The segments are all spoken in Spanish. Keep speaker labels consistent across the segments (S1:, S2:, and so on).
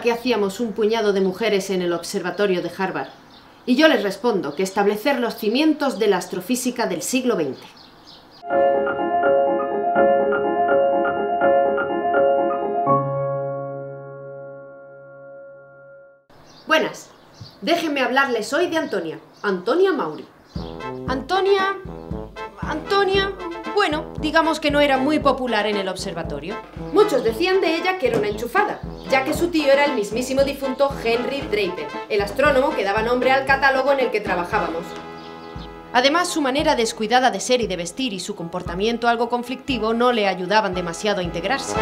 S1: que hacíamos un puñado de mujeres en el observatorio de Harvard. Y yo les respondo que establecer los cimientos de la astrofísica del siglo XX. Buenas. Déjenme hablarles hoy de Antonia. Antonia Mauri. Antonia... Antonia... Bueno, digamos que no era muy popular en el observatorio. Muchos decían de ella que era una enchufada, ya que su tío era el mismísimo difunto Henry Draper, el astrónomo que daba nombre al catálogo en el que trabajábamos. Además, su manera descuidada de ser y de vestir y su comportamiento algo conflictivo no le ayudaban demasiado a integrarse.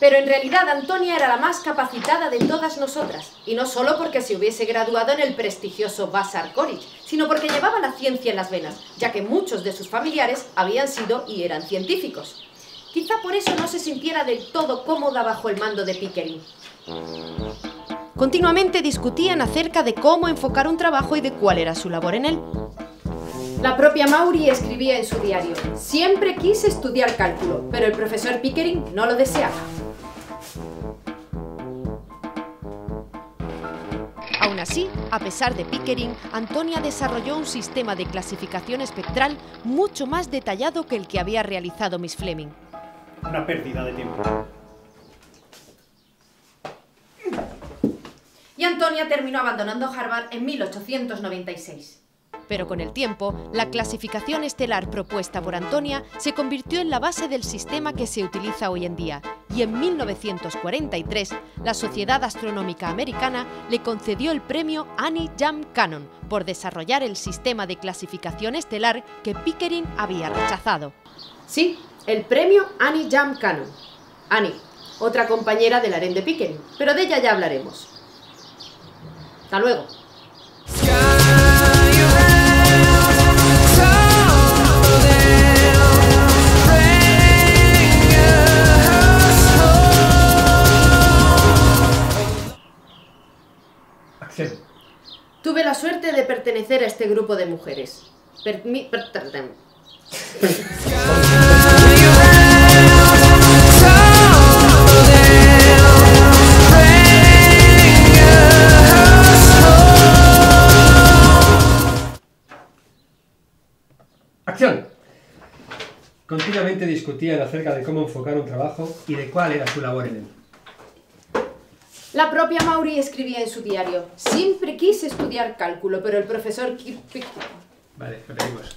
S1: Pero en realidad Antonia era la más capacitada de todas nosotras, y no solo porque se hubiese graduado en el prestigioso Vassar College, sino porque llevaba la ciencia en las venas, ya que muchos de sus familiares habían sido y eran científicos. Quizá por eso no se sintiera del todo cómoda bajo el mando de Pickering. Continuamente discutían acerca de cómo enfocar un trabajo y de cuál era su labor en él. La propia Mauri escribía en su diario, siempre quise estudiar cálculo, pero el profesor Pickering no lo deseaba. Aún así, a pesar de Pickering, Antonia desarrolló un sistema de clasificación espectral mucho más detallado que el que había realizado Miss Fleming.
S2: Una pérdida de tiempo.
S1: Y Antonia terminó abandonando Harvard en 1896. Pero con el tiempo, la clasificación estelar propuesta por Antonia se convirtió en la base del sistema que se utiliza hoy en día, y en 1943 la Sociedad Astronómica Americana le concedió el premio Annie Jam Cannon por desarrollar el sistema de clasificación estelar que Pickering había rechazado. Sí, el premio Annie Jam Cannon. Annie, otra compañera del harén de Pickering, pero de ella ya hablaremos. Hasta luego. Tuve la suerte de pertenecer a este grupo de mujeres. Per- perdón.
S2: Acción. Continuamente discutían acerca de cómo enfocar un trabajo y de cuál era su labor en él.
S1: La propia Mauri escribía en su diario, siempre quise estudiar cálculo, pero el profesor...
S2: Vale, repetimos.